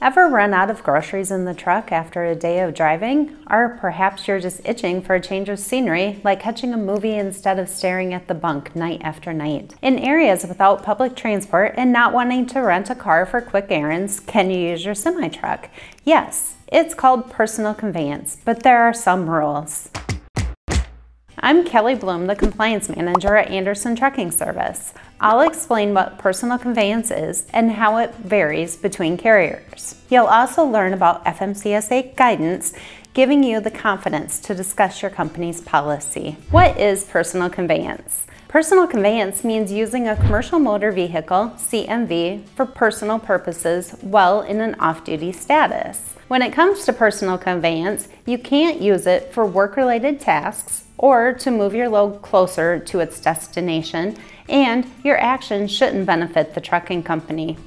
Ever run out of groceries in the truck after a day of driving? Or perhaps you're just itching for a change of scenery, like catching a movie instead of staring at the bunk night after night. In areas without public transport and not wanting to rent a car for quick errands, can you use your semi truck? Yes, it's called personal conveyance, but there are some rules. I'm Kelli Bloom, the Compliance Manager at Anderson Trucking Service. I'll explain what personal conveyance is and how it varies between carriers. You'll also learn about FMCSA guidance, giving you the confidence to discuss your company's policy. What is personal conveyance? Personal conveyance means using a commercial motor vehicle, CMV, for personal purposes while in an off-duty status. When it comes to personal conveyance, you can't use it for work-related tasks or to move your load closer to its destination, and your actions shouldn't benefit the trucking company.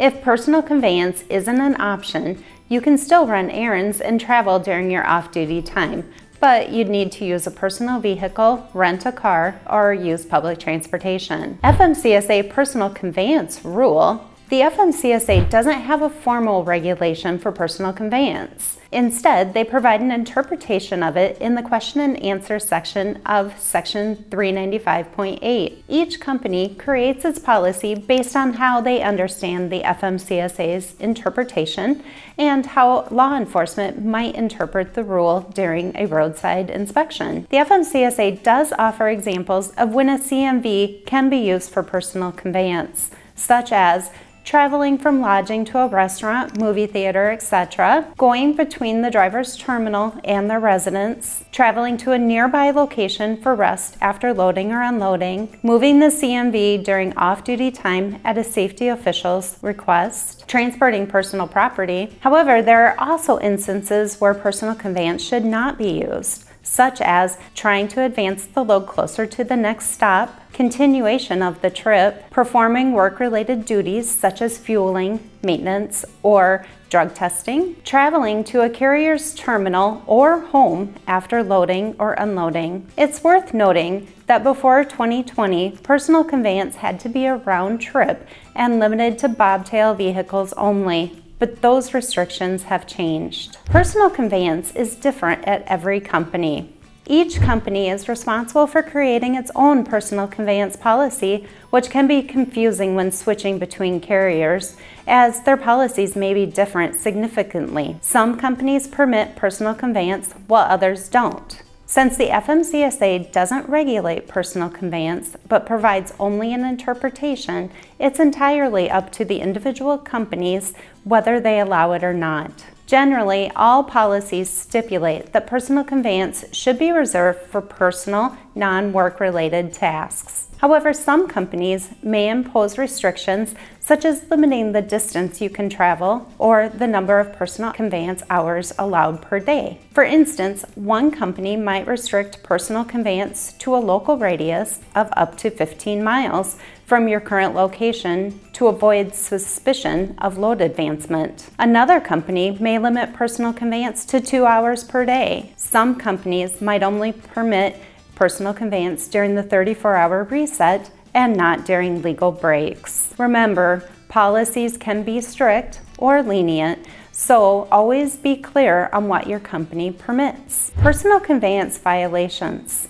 If personal conveyance isn't an option, you can still run errands and travel during your off-duty time, but you'd need to use a personal vehicle, rent a car, or use public transportation. FMCSA personal conveyance rule the FMCSA doesn't have a formal regulation for personal conveyance. Instead, they provide an interpretation of it in the question and answer section of Section 395.8. Each company creates its policy based on how they understand the FMCSA's interpretation and how law enforcement might interpret the rule during a roadside inspection. The FMCSA does offer examples of when a CMV can be used for personal conveyance, such as traveling from lodging to a restaurant, movie theater, etc., going between the driver's terminal and their residence, traveling to a nearby location for rest after loading or unloading, moving the CMV during off-duty time at a safety official's request, transporting personal property. However, there are also instances where personal conveyance should not be used such as trying to advance the load closer to the next stop, continuation of the trip, performing work-related duties such as fueling, maintenance, or drug testing, traveling to a carrier's terminal or home after loading or unloading. It's worth noting that before 2020, personal conveyance had to be a round trip and limited to bobtail vehicles only but those restrictions have changed. Personal conveyance is different at every company. Each company is responsible for creating its own personal conveyance policy, which can be confusing when switching between carriers, as their policies may be different significantly. Some companies permit personal conveyance while others don't. Since the FMCSA doesn't regulate personal conveyance but provides only an interpretation, it's entirely up to the individual companies whether they allow it or not. Generally, all policies stipulate that personal conveyance should be reserved for personal, non-work related tasks. However, some companies may impose restrictions such as limiting the distance you can travel or the number of personal conveyance hours allowed per day. For instance, one company might restrict personal conveyance to a local radius of up to 15 miles from your current location to avoid suspicion of load advancement. Another company may limit personal conveyance to two hours per day. Some companies might only permit personal conveyance during the 34-hour reset and not during legal breaks. Remember, policies can be strict or lenient, so always be clear on what your company permits. Personal conveyance violations.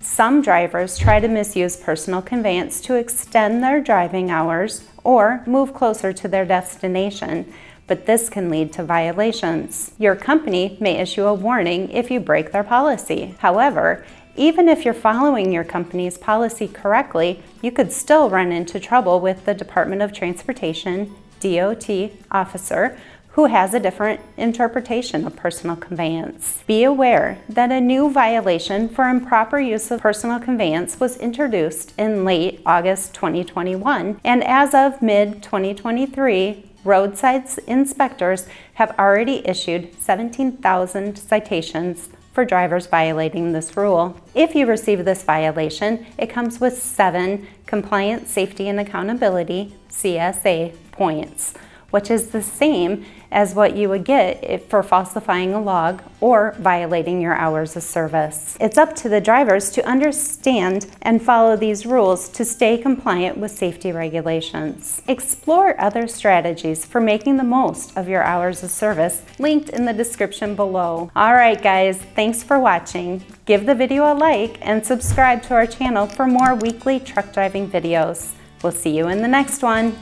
Some drivers try to misuse personal conveyance to extend their driving hours or move closer to their destination, but this can lead to violations. Your company may issue a warning if you break their policy. However, even if you're following your company's policy correctly, you could still run into trouble with the Department of Transportation DOT officer who has a different interpretation of personal conveyance. Be aware that a new violation for improper use of personal conveyance was introduced in late August 2021, and as of mid 2023, roadside inspectors have already issued 17,000 citations for drivers violating this rule. If you receive this violation, it comes with seven Compliance, Safety, and Accountability CSA points. Which is the same as what you would get for falsifying a log or violating your hours of service. It's up to the drivers to understand and follow these rules to stay compliant with safety regulations. Explore other strategies for making the most of your hours of service linked in the description below. All right guys, thanks for watching. Give the video a like and subscribe to our channel for more weekly truck driving videos. We'll see you in the next one.